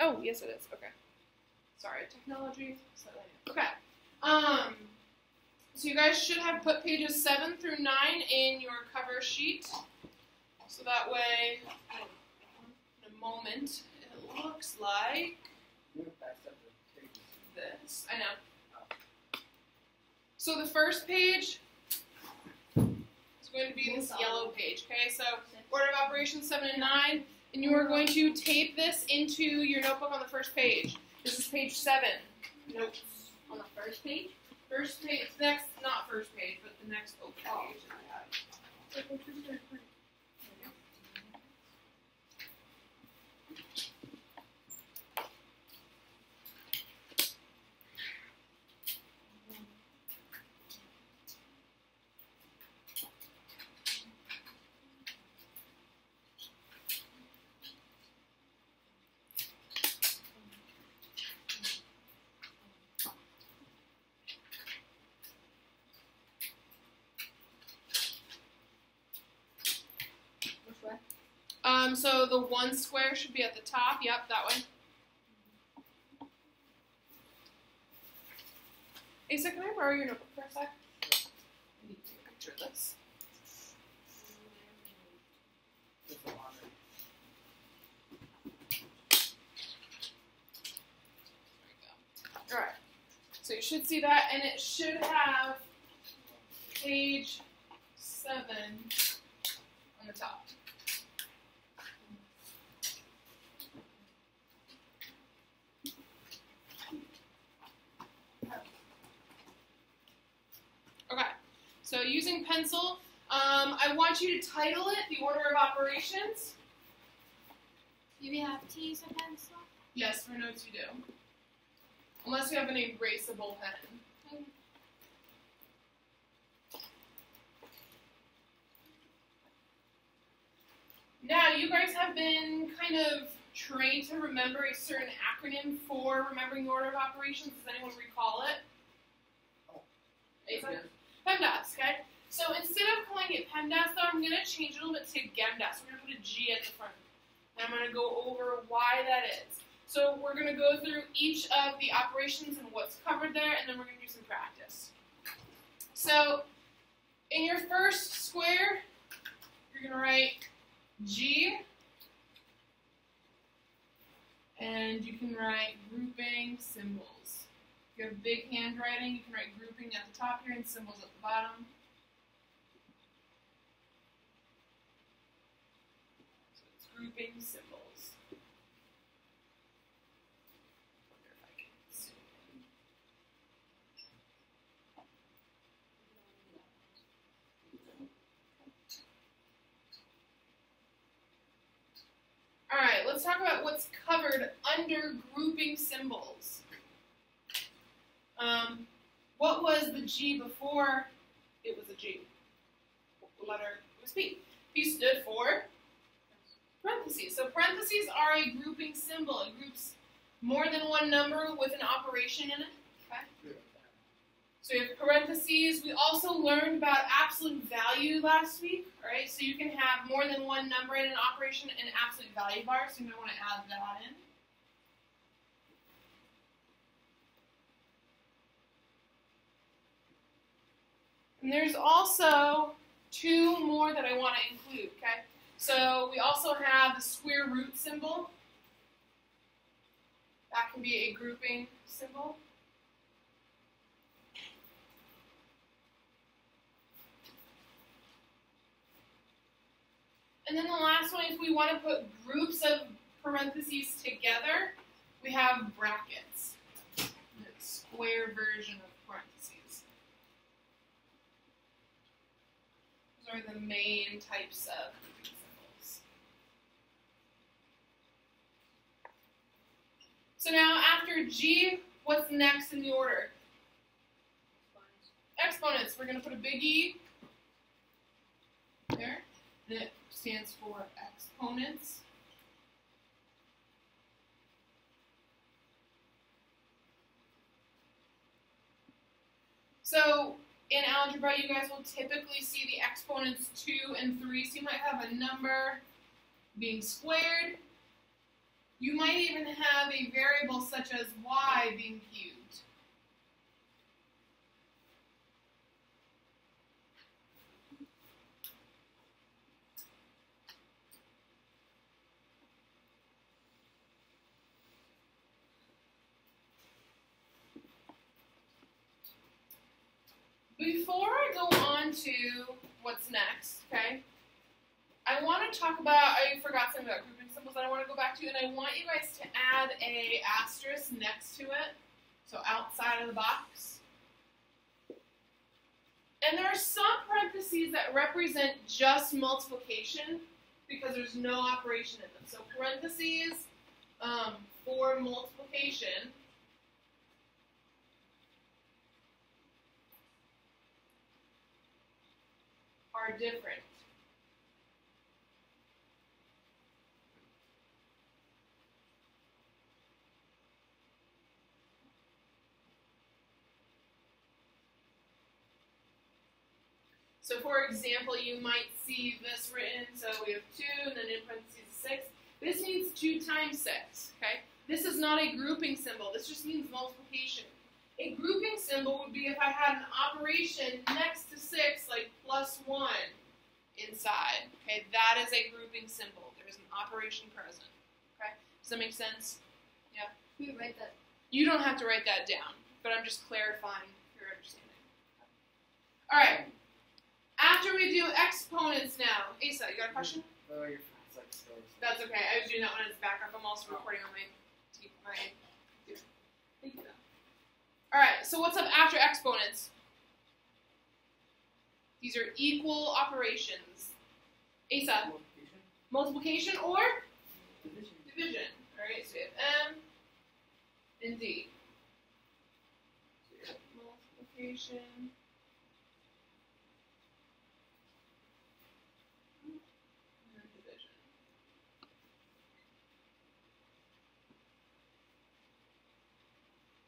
Oh, yes, it is. Okay. Sorry, technology. Okay. Um, so you guys should have put pages seven through nine in your cover sheet. So that way, in a moment, it looks like this. I know. So the first page is going to be this yellow page. Okay, so order of operations seven and nine, and you are going to tape this into your notebook on the first page. This is page seven. Notes On the first page? First page, next, not first page, but the next open page. Oh, Which way? Um, so the one square should be at the top. Yep, that way. Asa, can I borrow your notebook for a sec? I need to picture this. There we go. Alright. So you should see that, and it should have page seven on the top. Okay, so using pencil, um, I want you to title it the order of operations. Do we have to use a pencil? Yes, for notes you do. Unless you have an erasable pen. Now, you guys have been kind of trained to remember a certain acronym for remembering the order of operations. Does anyone recall it? Asa? PEMDAS, okay? So instead of calling it To change it a little bit to GEMDAS. We're going to put a G at the front. And I'm going to go over why that is. So we're going to go through each of the operations and what's covered there, and then we're going to do some practice. So in your first square, you're going to write G, and you can write grouping symbols. If you have big handwriting, you can write grouping at the top here and symbols at the bottom. So it's grouping symbols. Wonder if I can zoom in. All right, let's talk about what's covered under grouping symbols. Um, what was the G before it was a G? The letter was P. P stood for parentheses. So parentheses are a grouping symbol. It groups more than one number with an operation in it. Okay. So we have parentheses. We also learned about absolute value last week. Right. So you can have more than one number in an operation in absolute value bar. So you might want to add that in. And there's also two more that I want to include, okay? So we also have the square root symbol. That can be a grouping symbol. And then the last one, if we want to put groups of parentheses together, we have brackets. The square version of parentheses. Those are the main types of grouping symbols. So now after G, what's next in the order? Exponents. We're going to put a big E there. It stands for exponents. So in algebra, you guys will typically see the exponents 2 and 3. So you might have a number being squared, You might even have a variable such as y being cubed. Before I go on to what's next, okay, I want to talk about, I forgot something about that I want to go back to, and I want you guys to add a asterisk next to it, so outside of the box. And there are some parentheses that represent just multiplication because there's no operation in them. So parentheses um, for multiplication are different. So for example, you might see this written, so we have 2 and then in parentheses 6. This means 2 times 6, okay? This is not a grouping symbol. This just means multiplication. A grouping symbol would be if I had an operation next to 6, like plus 1 inside. Okay, that is a grouping symbol. There is an operation present. Okay, does that make sense? Yeah. We write that. You don't have to write that down, but I'm just clarifying your understanding. All right. After we do exponents now, Asa, you got a question? Oh, you're fine. It's like stories. That's okay. I was doing that one as backup. I'm also oh. recording on my my computer. Thank you. All right. So what's up after exponents? These are equal operations. Asa, Multiplication. multiplication or Division. division. All right. So we have M and D. So we have multiplication.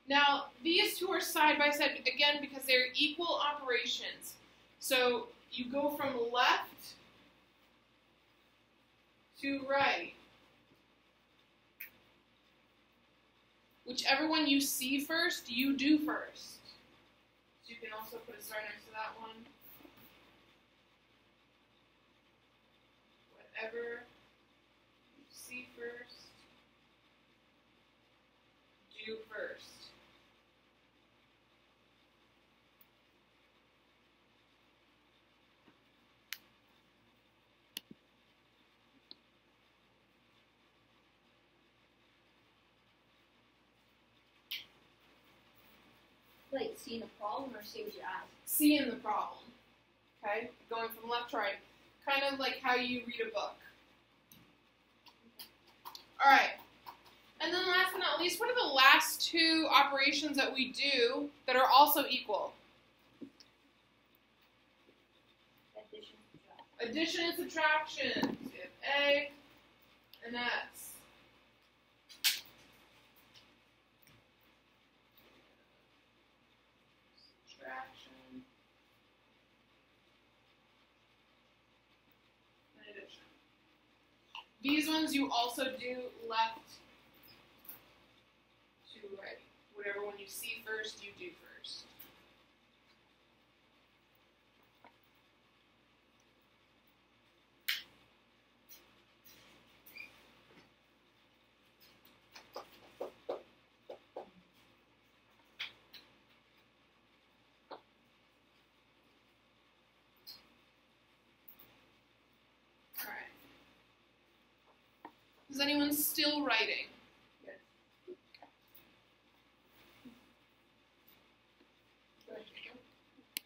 Now, these two are side by side again because they're equal operations. So you go from left to right. Whichever one you see first, you do first. So you can also put a star next to that one. Whatever you see first, do first. Like seeing the problem or see what you ask. seeing the problem. Okay? Going from left to right. Kind of like how you read a book. Alright. And then last but not least, what are the last two operations that we do that are also equal? Addition, subtraction. Addition and subtraction. So we have A and S. Subtraction. And addition. These ones you also do left to right. Whatever one you see first, you do first. Alright. Is anyone still writing?